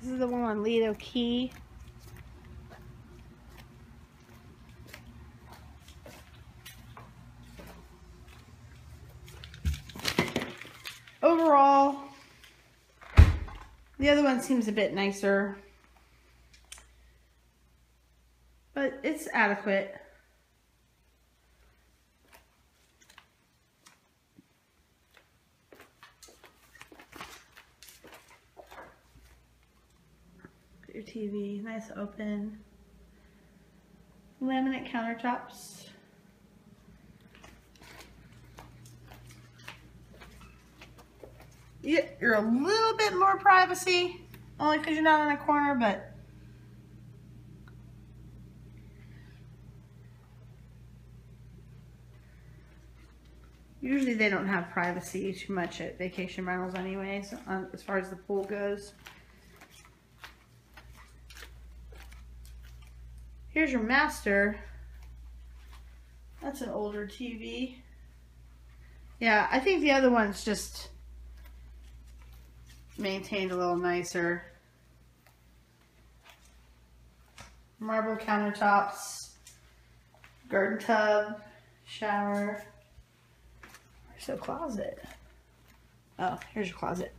This is the one on Lido Key. Overall, the other one seems a bit nicer. But it's adequate. TV, nice open. Laminate countertops. You- You're a little bit more privacy, only because you're not in a corner, but usually they don't have privacy too much at vacation rentals anyways, uh, as far as the pool goes. Here's your master. That's an older TV. Yeah, I think the other one's just maintained a little nicer. Marble countertops, garden tub, shower. Where's the closet? Oh, here's your closet.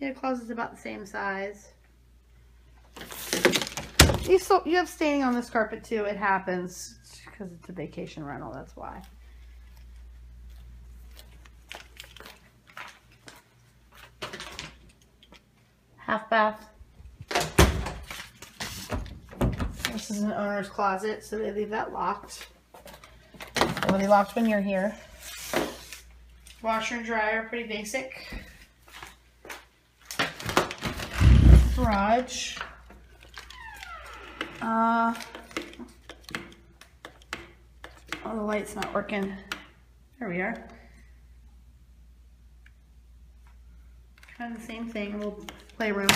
Yeah, closet's about the same size. You still you have staining on this carpet too. It happens because it's a vacation rental. That's why. Half bath. This is an owner's closet, so they leave that locked. Will be locked when you're here. Washer and dryer, pretty basic. Garage. Uh, oh, the light's not working. There we are. Kind of the same thing, a little playroom.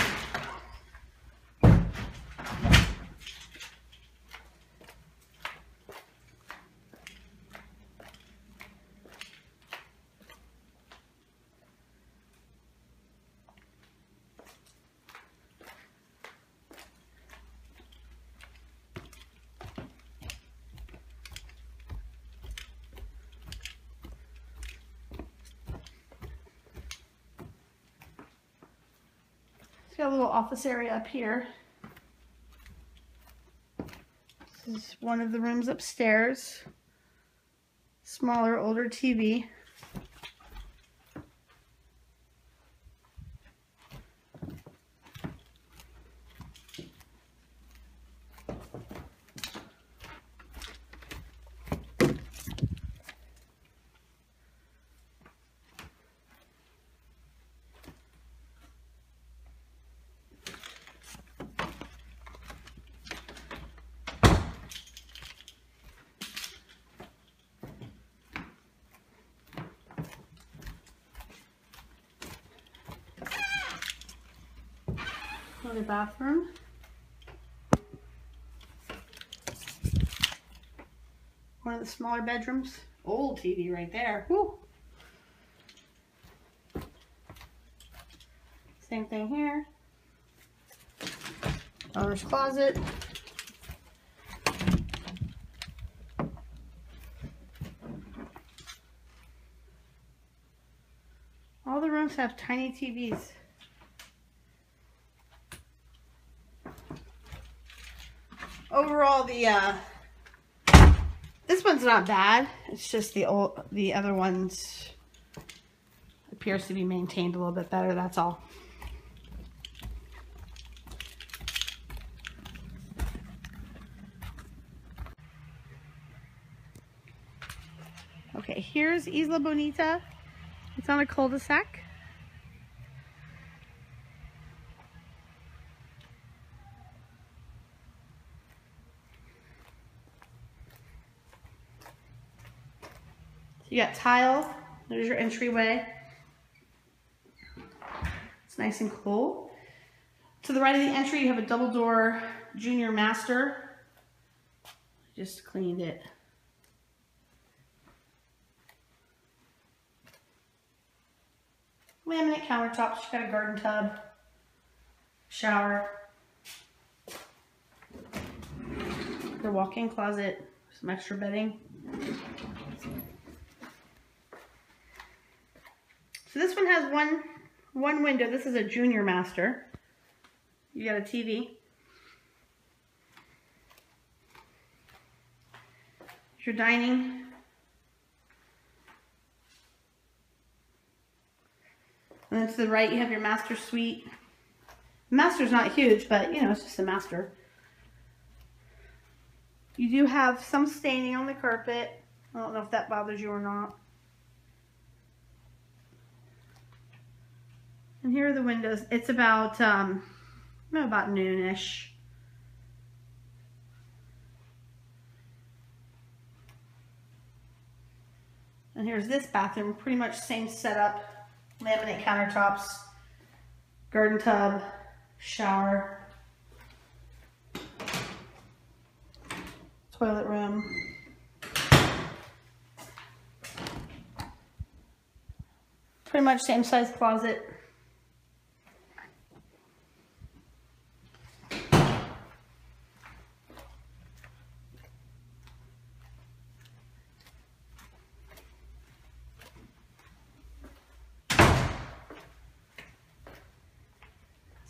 It's got a little office area up here. This is one of the rooms upstairs. Smaller, older TV. Another bathroom. One of the smaller bedrooms. Old TV right there. Woo. Same thing here. Owner's closet. All the rooms have tiny TVs. Overall the uh this one's not bad. It's just the old the other ones appears to be maintained a little bit better that's all. Okay here's Isla Bonita. It's on a cul-de-sac you got tile. There's your entryway. It's nice and cool. To the right of the entry, you have a double door junior master. Just cleaned it. laminate countertops. She's got a garden tub, shower, the walk-in closet, some extra bedding. So this one has one one window. This is a junior master. You got a TV. Your dining. And then to the right, you have your master suite. Master's not huge, but you know, it's just a master. You do have some staining on the carpet. I don't know if that bothers you or not. And here are the windows. It's about, um, about noonish. And here's this bathroom, pretty much same setup. Laminate countertops, garden tub, shower, toilet room. Pretty much same size closet.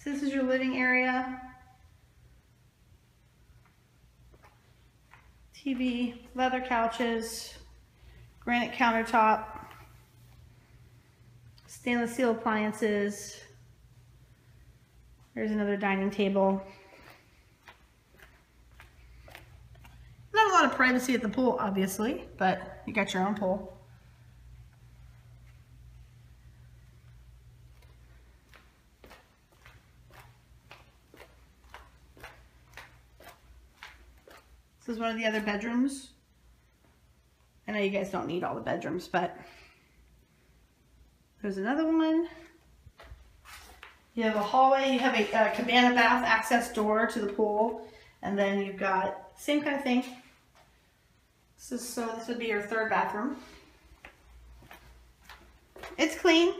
This is your living area. TV, leather couches, granite countertop, stainless steel appliances. There's another dining table. Not a lot of privacy at the pool, obviously, but you got your own pool. This is one of the other bedrooms. I know you guys don't need all the bedrooms, but there's another one. You have a hallway, you have a, a cabana bath access door to the pool, and then you've got same kind of thing. This is, so this would be your third bathroom. It's clean.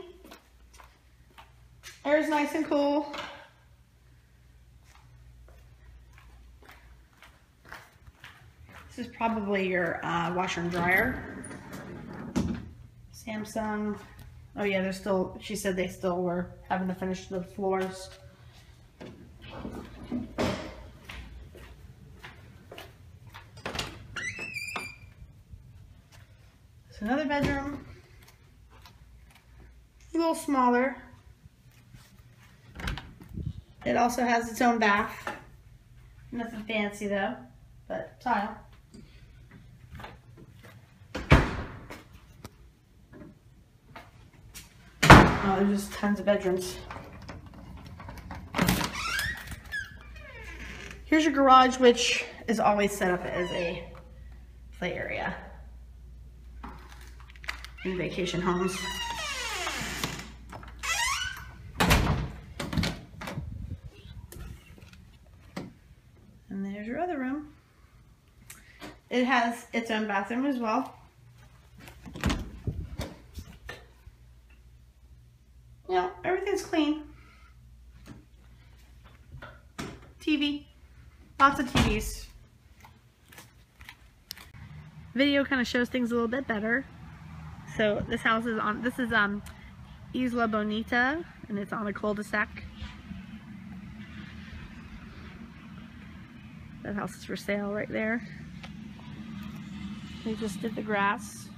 Air's nice and cool. This is probably your uh, washer and dryer. Samsung. Oh yeah, they're still, she said they still were having to finish the floors. It's another bedroom. A little smaller. It also has its own bath. Nothing fancy though, but tile. Oh, there's just tons of bedrooms. Here's your garage, which is always set up as a play area in vacation homes. And there's your other room. It has its own bathroom as well. you know, everything's clean. TV, lots of TVs. Video kind of shows things a little bit better. So this house is on, this is um, Isla Bonita, and it's on a cul-de-sac. That house is for sale right there. They just did the grass.